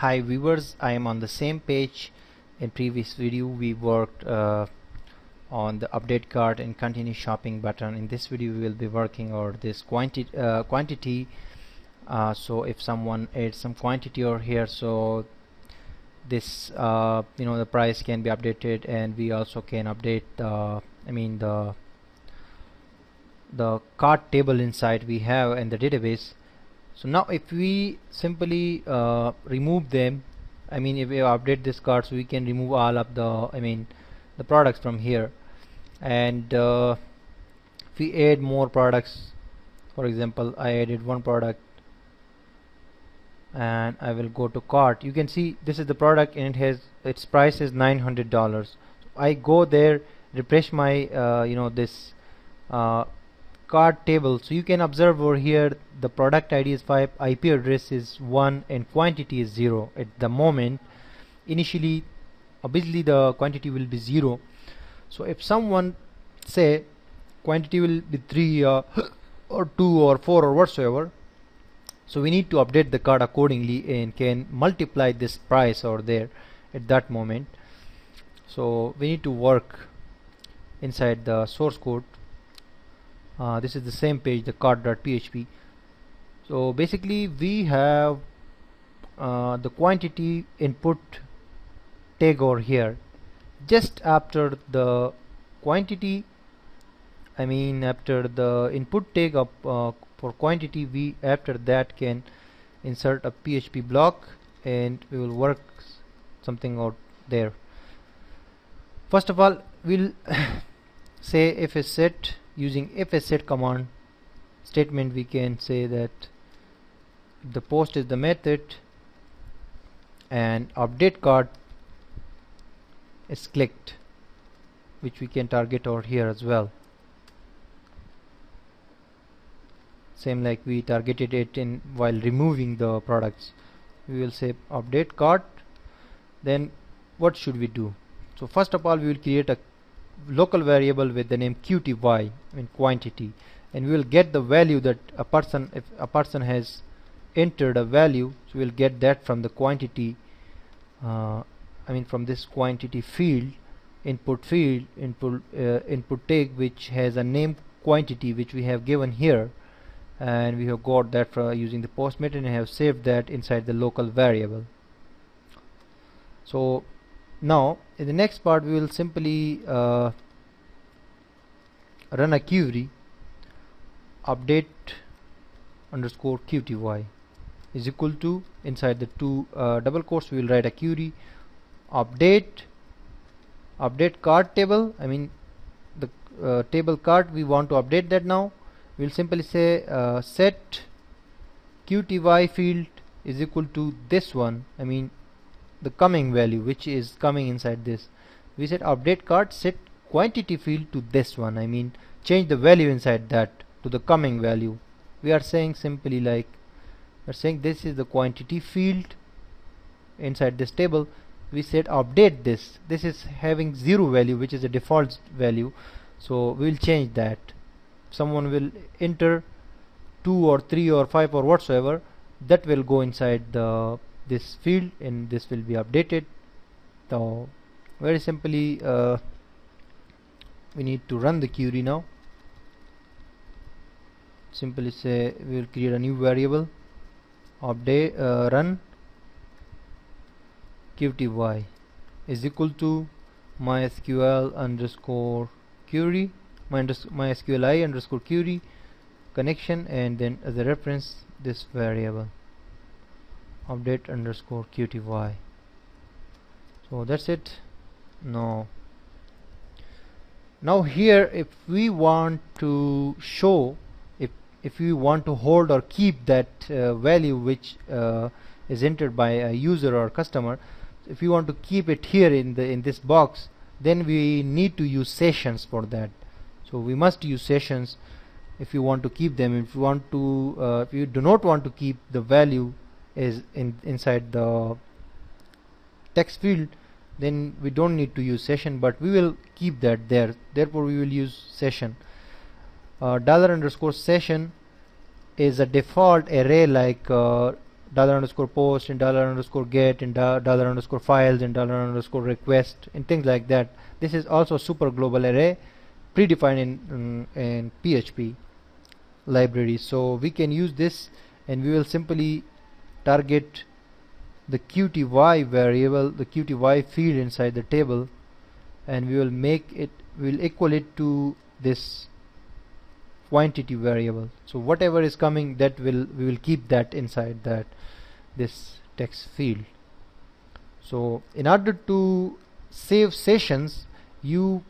hi viewers. I am on the same page. In previous video we worked uh, on the update cart and continue shopping button. In this video we will be working on this quanti uh, quantity. Uh, so if someone adds some quantity over here so this uh, you know the price can be updated and we also can update the I mean the the cart table inside we have in the database so now if we simply uh, remove them I mean if we update this cart so we can remove all of the I mean the products from here. And uh, if we add more products for example I added one product and I will go to cart. You can see this is the product and it has its price is $900 so I go there refresh my uh, you know this uh, cart table. So you can observe over here the product ID is 5 IP address is 1 and quantity is 0 at the moment. Initially obviously the quantity will be 0 so if someone say quantity will be 3 uh, or 2 or 4 or whatsoever so we need to update the card accordingly and can multiply this price over there at that moment. So we need to work inside the source code uh, this is the same page the cart.php so basically we have uh, the quantity input tag over here. Just after the quantity I mean after the input tag up uh, for quantity we after that can insert a PHP block and we will work something out there. First of all we'll say isset using if set command statement we can say that the post is the method and update cart is clicked which we can target over here as well. Same like we targeted it in while removing the products. We will say update cart then what should we do? So first of all we will create a local variable with the name qty in quantity. And we will get the value that a person if a person has entered a value so we'll get that from the quantity uh, I mean from this quantity field input field input uh, input tag which has a name quantity which we have given here. And we have got that from using the post method and have saved that inside the local variable. So now in the next part we will simply uh, run a query update underscore qty is equal to inside the two uh, double quotes we will write a query update update cart table I mean the uh, table cart we want to update that now. We'll simply say uh, set qty field is equal to this one I mean the coming value which is coming inside this. We said update cart set quantity field to this one. I mean change the value inside that to the coming value. We are saying simply like we're saying this is the quantity field inside this table. We said update this. This is having zero value which is a default value. So we'll change that. Someone will enter 2 or 3 or 5 or whatsoever that will go inside the this field and this will be updated. So very simply uh, we need to run the query now. Simply say we will create a new variable update uh, run qty is equal to mysql underscore query mysqli underscore query connection and then as a reference this variable update underscore qty so that's it. Now now here if we want to show if if we want to hold or keep that uh, value which uh, is entered by a user or customer if you want to keep it here in the in this box then we need to use sessions for that. So we must use sessions if you want to keep them. If you want to uh, if you do not want to keep the value is in inside the text field then we don't need to use session but we will keep that there. Therefore we will use session. Uh, dollar underscore session is a default array like uh, dollar underscore post and dollar underscore get and dollar underscore files and dollar underscore request and things like that. This is also super global array predefined in, in, in PHP library. So we can use this and we will simply target the qty variable the qty field inside the table and we will make it will equal it to this quantity variable. So whatever is coming that will we will keep that inside that this text field. So in order to save sessions you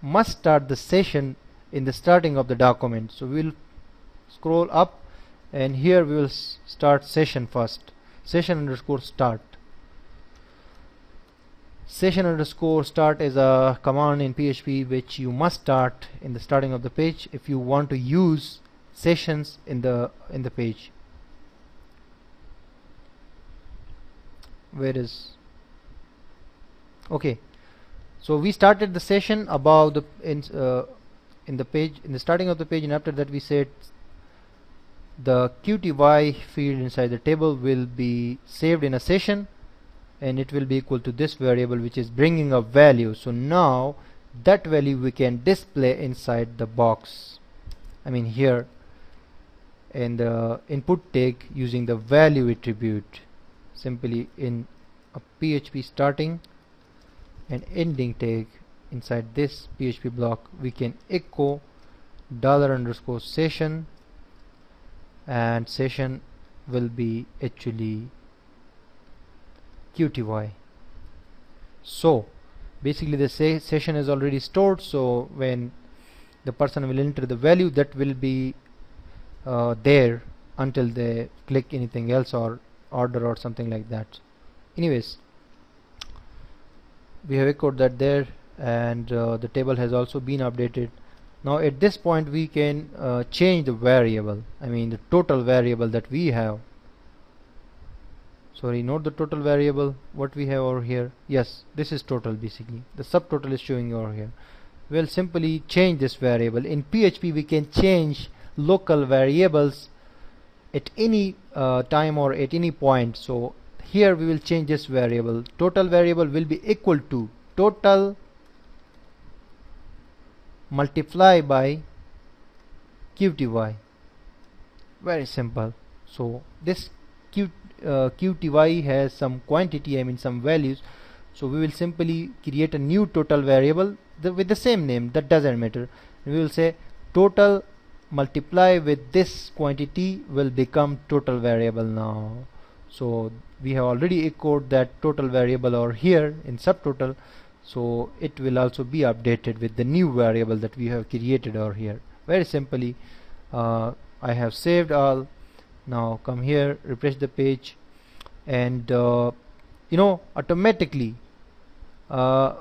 must start the session in the starting of the document. So we'll scroll up and here we will start session first. Session underscore start. Session underscore start is a command in PHP which you must start in the starting of the page if you want to use sessions in the in the page. Where is okay. So we started the session above the in, uh, in the page in the starting of the page and after that we said the qty field inside the table will be saved in a session and it will be equal to this variable which is bringing a value. So now that value we can display inside the box. I mean here. In the input tag using the value attribute. Simply in a PHP starting and ending tag inside this PHP block we can echo dollar underscore session and session will be actually qty so basically the se session is already stored so when the person will enter the value that will be uh, there until they click anything else or order or something like that. Anyways we have echoed that there and uh, the table has also been updated now at this point we can uh, change the variable. I mean the total variable that we have. Sorry note the total variable what we have over here. Yes this is total basically. The subtotal is showing over here. We'll simply change this variable. In PHP we can change local variables at any uh, time or at any point. So here we will change this variable. Total variable will be equal to total multiply by qty. Very simple. So this q uh, qty has some quantity I mean some values. So we will simply create a new total variable with the same name. That doesn't matter. We will say total multiply with this quantity will become total variable now. So we have already echoed that total variable over here in subtotal so it will also be updated with the new variable that we have created over here. Very simply uh, I have saved all. Now come here refresh the page. And uh, you know automatically uh,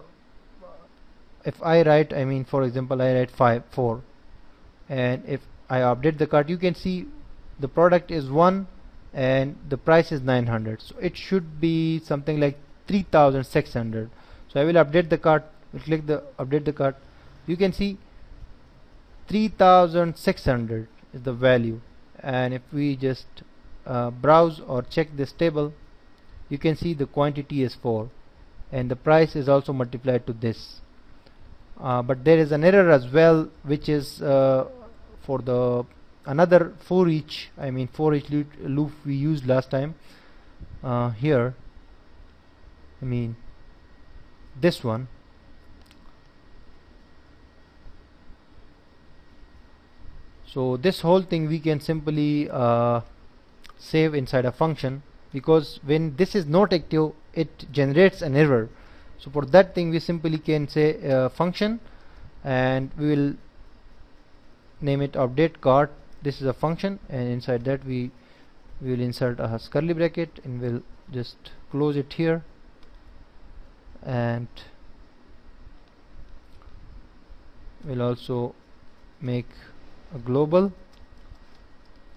if I write I mean for example I write 5 4 and if I update the cart you can see the product is 1 and the price is 900 so it should be something like 3600 I will update the cart we'll click the update the cart. You can see 3600 is the value. And if we just uh, browse or check this table you can see the quantity is 4 and the price is also multiplied to this. Uh, but there is an error as well which is uh, for the another for each I mean for each loop we used last time uh, here. I mean this one. So this whole thing we can simply uh, save inside a function because when this is not active it generates an error. So for that thing we simply can say uh, function and we will name it update cart. This is a function and inside that we we will insert a curly bracket and we'll just close it here and we'll also make a global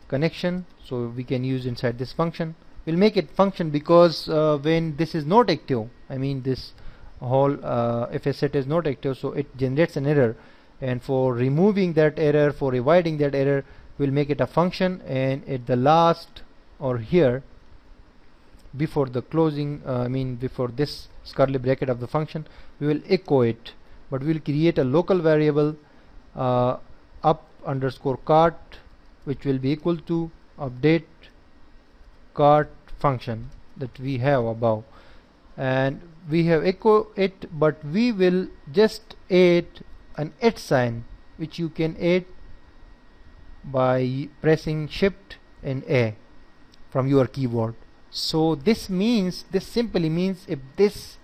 connection so we can use inside this function. We'll make it function because uh, when this is not active I mean this whole uh, isset is not active so it generates an error. And for removing that error for avoiding that error we'll make it a function and at the last or here before the closing uh, I mean before this curly bracket of the function we will echo it. But we will create a local variable uh, up underscore cart which will be equal to update cart function that we have above. And we have echo it but we will just add an at sign which you can add by pressing shift and A from your keyboard. So this means this simply means if this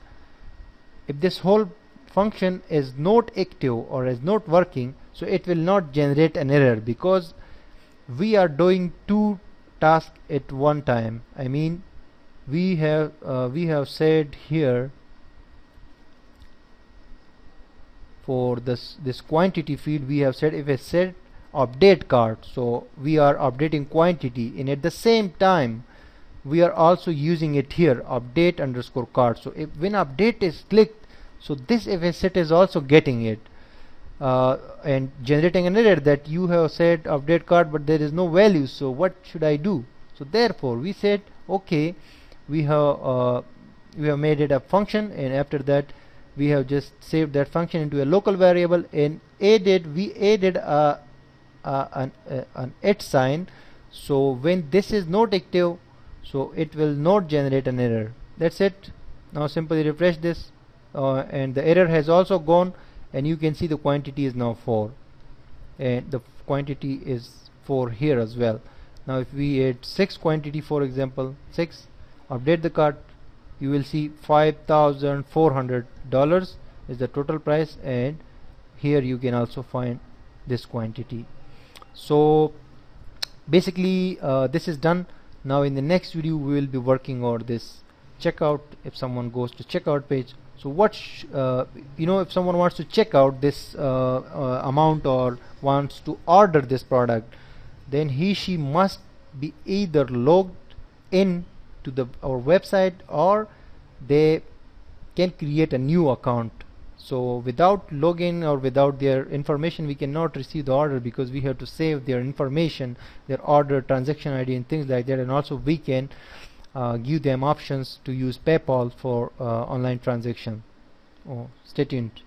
if this whole function is not active or is not working so it will not generate an error because we are doing two tasks at one time. I mean we have uh, we have said here for this this quantity field we have said isset update cart so we are updating quantity and at the same time we are also using it here update underscore cart. So if when update is clicked so this isset is also getting it. Uh, and generating an error that you have said update cart but there is no value. So what should I do? So therefore we said okay we have uh, we have made it a function and after that we have just saved that function into a local variable and added we added a, a an, a, an at sign. So when this is not active so it will not generate an error. That's it. Now simply refresh this uh, and the error has also gone and you can see the quantity is now 4 and the quantity is 4 here as well. Now if we add 6 quantity for example 6 update the cart you will see $5,400 is the total price and here you can also find this quantity. So basically uh, this is done now in the next video we will be working on this. Checkout if someone goes to checkout page. So what uh, you know if someone wants to check out this uh, uh, amount or wants to order this product then he she must be either logged in to the our website or they can create a new account so without login or without their information we cannot receive the order because we have to save their information their order transaction ID and things like that. And also we can uh, give them options to use PayPal for uh, online transaction. Oh, stay tuned